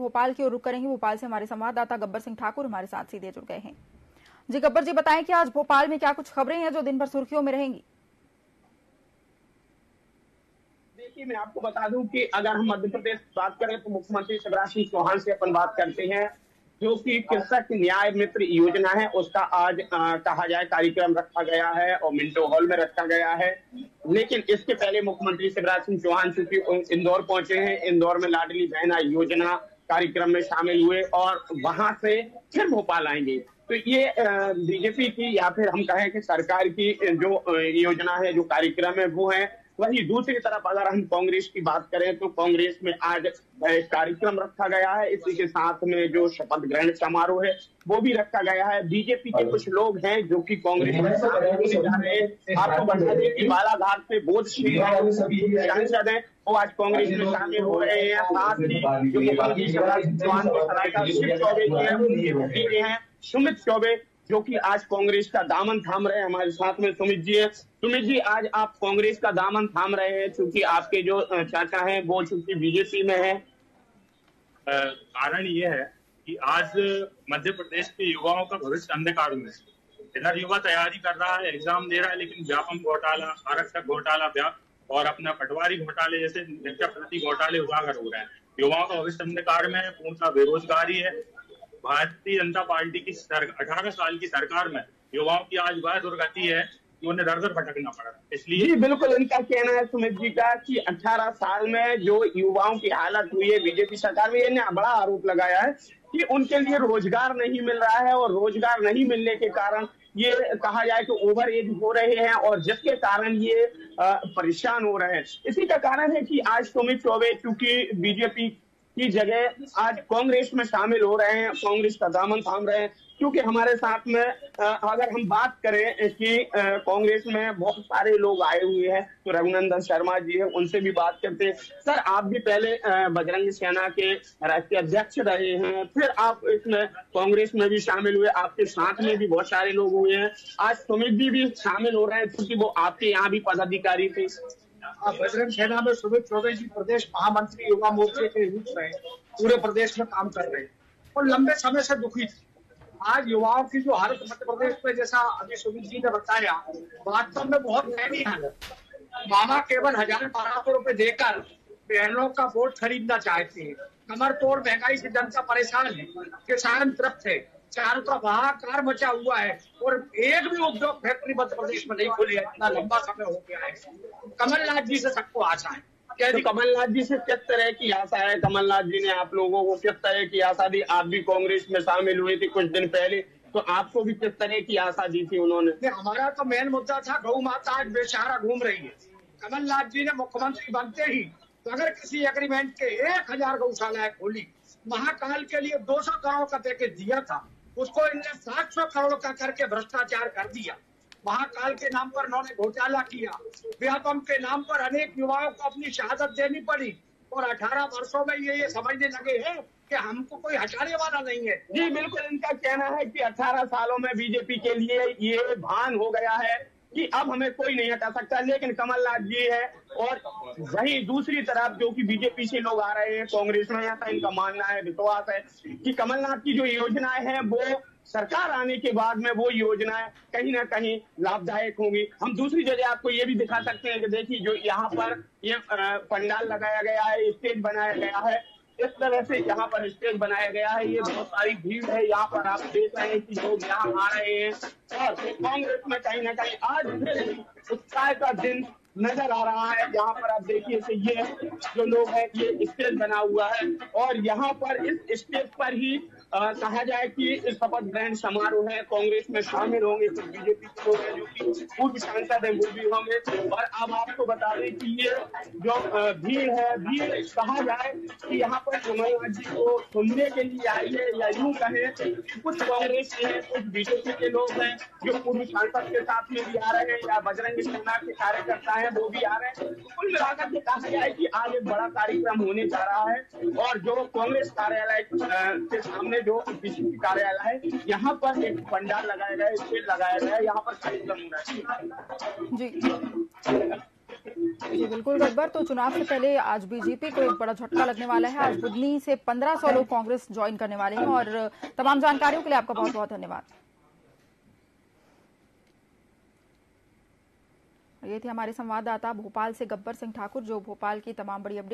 भोपाल की ओर रुक करेंगे। भोपाल से हमारे संवाददाता गब्बर सिंह ठाकुर हमारे साथ सीधे जुड़ गए हैं। जी गब्बर जी बताएँ कि आज भोपाल में क्या कुछ खबरें हैं जो दिन भर सुर्खियों में रहेंगी? देखिए मैं आपको बता दूँ कि अगर हम मध्य प्रदेश बात करें तो मुख्यमंत्री शिवराज सिंह चौहान से अपन बात करते हैं जो कि कृषक न्याय मित्र योजना है उसका आज आ, कहा जाए कार्यक्रम रखा गया है और मिंटो हॉल में रखा गया है। लेकिन इसके पहले मुख्यमंत्री शिवराज सिंह चौहान चूँकि इंदौर पहुँचे हैं इंदौर में लाडली बहना योजना कार्यक्रम में शामिल हुए और वहाँ से फिर भोपाल आएँगे। तो ये बीजेपी की या फिर हम कहें कि सरकार की, जो योजना है, जो कार्यक्रम है, वो है वही दूसरी तरफ़ अगर हम कांग्रेस की बात करें तो कांग्रेस में आज कार्यक्रम रखा गया है। इसी के साथ में जो शपथ ग्रहण समारोह है वो भी रखा गया है। बीजेपी के कुछ लोग हैं जो कि कांग्रेस रहे हैं। आपको बता दें कि बालाघाट से बोध सांसद है। वो आज कांग्रेस में शामिल हो रहे हैं। साथ ही जो मुख्यमंत्री शिवराज चौहान की सलाहकार चौबे हैं। सुमित चौबे जो कि आज कांग्रेस का दामन थाम रहे हैं हमारे साथ में सुमित जी है। सुमित जी, आज आप कांग्रेस का दामन थाम रहे हैं क्योंकि आपके जो चाचा हैं, वो चूँकि बीजेपी में है। कारण ये है कि आज मध्य प्रदेश के युवाओं का भविष्य अंधकार में इधर युवा तैयारी कर रहा है एग्ज़ाम दे रहा है, लेकिन व्यापम घोटाला, आरक्षक घोटाला व्याप और अपना पटवारी घोटाले, जैसे प्रति घोटाले उजागर हो रहे हैं। युवाओं का भविष्य अंधकार में पूर्णता बेरोजगारी है भारतीय जनता पार्टी की अठारह साल की सरकार में युवाओं की आज वह दुर्गति है कि उन्हें दर दर भटकना पड़ा। इसलिए जी, बिल्कुल इनका कहना है सुमित जी का कि 18 साल में जो युवाओं की हालत हुई है, बीजेपी सरकार में, ये बड़ा आरोप लगाया है कि उनके लिए रोज़गार नहीं मिल रहा है और रोज़गार नहीं मिलने के कारण ये कहा जाए कि ओवर एज हो रहे हैं और जिसके कारण ये परेशान हो रहे हैं। इसी का कारण है कि आज सुमित चौबे, चूँकि बीजेपी की जगह आज कांग्रेस में शामिल हो रहे हैं, कांग्रेस का दामन थाम रहे हैं। क्योंकि हमारे साथ में अगर हम बात करें कि कांग्रेस में बहुत सारे लोग आए हुए हैं तो रघुनंदन शर्मा जी है, उनसे भी बात करते हैं। सर, आप भी पहले बजरंग सेना के राष्ट्रीय अध्यक्ष रहे हैं, फिर आप इसमें कांग्रेस में भी शामिल हुए, आपके साथ में भी बहुत सारे लोग हुए हैं। आज सुमित जी भी शामिल हो रहे हैं, क्योंकि वो आपके यहाँ भी पदाधिकारी थे। बजरंग सेना में सुमित चौबे जी प्रदेश महामंत्री युवा मोर्चे के रूप में पूरे प्रदेश में काम कर रहे हैं और लंबे समय से दुखी थे आज युवाओं की जो हालत मध्य प्रदेश में जैसा अभी सुमित जी ने बताया वास्तव में बहुत महँगी हालत मामा केवल हज़ार बारह सौ रुपये देकर बहनों का वोट खरीदना चाहते हैं कमर तोड़ महँगाई से जनता परेशान है किसान तृप्त है चारों तरफ़ हाहाकार मचा हुआ है। और एक भी उद्योग फैक्ट्री मध्य प्रदेश में नहीं खुली है इतना लंबा समय हो गया है। कमलनाथ जी से सबको आशा है। क्या तो कमलनाथ जी से किस तरह की आशा है। कमलनाथ जी ने आप लोगों को किस तरह की आशा दी आप भी कांग्रेस में शामिल हुए थे कुछ दिन पहले तो आपको भी किस तरह की आशा दी थी उन्होंने। हमारा तो मेन मुद्दा था गौ माता आज बेसहारा घूम रही है। कमलनाथ जी ने मुख्यमंत्री बनते ही तो अगर किसी एग्रीमेंट के एक हज़ार गौशालाएँ खोली महाकाल के लिए 200 करोड़ का पैकेज दिया था उसको इनने सात सौ करोड़ का करके भ्रष्टाचार कर दिया। महाकाल के नाम पर उन्होंने घोटाला किया। व्यापम के नाम पर अनेक युवाओं को अपनी शहादत देनी पड़ी। और 18 वर्षों में ये ये समझने लगे हैं कि हमको कोई हटाने वाला नहीं है। जी, बिल्कुल इनका कहना है कि 18 सालों में बीजेपी के लिए ये भान हो गया है। कि अब हमें कोई नहीं हटा सकता, लेकिन कमलनाथ जी है और वही दूसरी तरफ़ जो कि बीजेपी से लोग आ रहे हैं, कांग्रेस में ऐसा इनका मानना है, विश्वास है कि कमलनाथ की जो योजनाएँ हैं, वो सरकार आने के बाद में वो योजनाएँ कहीं ना कहीं लाभदायक होंगी। हम दूसरी जगह आपको ये भी दिखा सकते हैं कि देखिए, जो यहाँ पर ये पंडाल लगाया गया है, स्टेज बनाया गया है, इस तरह से यहाँ पर स्टेज बनाया गया है। ये बहुत सारी भीड़ है, यहाँ पर आप देख रहे हैं कि लोग यहाँ आ रहे हैं। और कांग्रेस में कहीं ना कहीं आज उत्साह का दिन नज़र आ रहा है। यहाँ पर आप देखिए से ये जो लोग है, ये स्टेज बना हुआ है और यहाँ पर इस स्टेज पर ही कहा जाए कि शपथ ग्रहण समारोह है कांग्रेस में शामिल होंगे कुछ बीजेपी के लोग हैं जो कि पूर्व सांसद है, वो भी होंगे। और अब आपको बता दें कि ये जो भीड़ है, भीड़ कहा जाए कि यहाँ पर कमलनाथ जी को सुनने के लिए आई है या यूँ कहे कुछ कांग्रेस के हैं, कुछ बीजेपी के लोग हैं जो पूर्व सांसद के साथ में भी आ रहे हैं या बजरंग सेना के कार्यकर्ता है, वो भी आ रहे हैं। तो कुल मिलाकर के कहा जाए की आज एक बड़ा कार्यक्रम होने जा रहा है और जो कांग्रेस कार्यालय के सामने जो बीजेपी कार्यालय है, यहाँ पर एक पंडाल लगाया गया है लगाया गया है, यहाँ पर कार्यक्रम हो रहा है। जी। जी, बिल्कुल, गब्बर। तो चुनाव से पहले आज बीजेपी को एक बड़ा झटका लगने वाला है। आज बुधनी से 1500 लोग कांग्रेस ज्वाइन करने वाले हैं और तमाम जानकारियों के लिए आपका बहुत बहुत धन्यवाद। ये थे हमारे संवाददाता भोपाल से गब्बर सिंह ठाकुर, जो भोपाल की तमाम बड़ी अपडेट